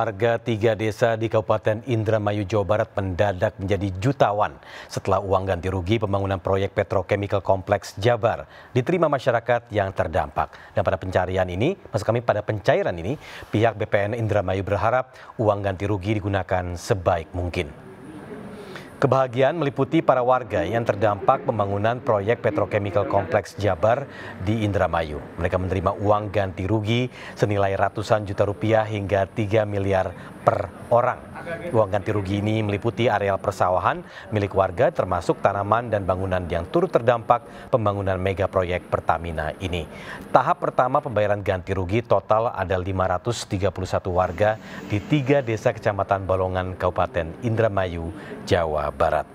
Harga tiga desa di Kabupaten Indramayu, Jawa Barat mendadak menjadi jutawan setelah uang ganti rugi pembangunan proyek petrochemical kompleks Jabar diterima masyarakat yang terdampak. Dan pada pencarian ini, maksud kami pada pencairan ini, pihak BPN Indramayu berharap uang ganti rugi digunakan sebaik mungkin. Kebahagiaan meliputi para warga yang terdampak pembangunan proyek petrochemical kompleks Jabar di Indramayu. Mereka menerima uang ganti rugi senilai ratusan juta rupiah hingga 3 miliar per orang. Uang ganti rugi ini meliputi areal persawahan milik warga termasuk tanaman dan bangunan yang turut terdampak pembangunan mega proyek Pertamina ini. Tahap pertama pembayaran ganti rugi total ada 531 warga di tiga desa kecamatan Balongan, Kabupaten Indramayu, Jawa Barat.